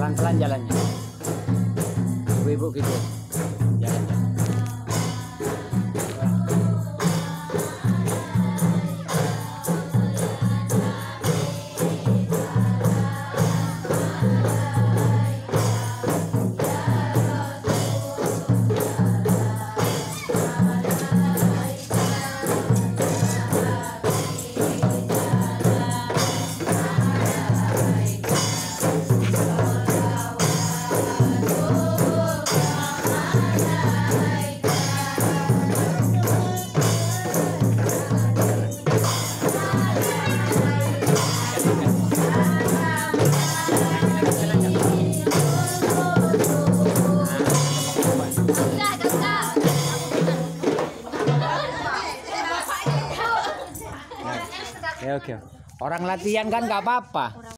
Pelan-pelan jalannya. Ibu-ibu gitu. Jalan, jalan. Ya, oke. Orang latihan kan nggak apa-apa.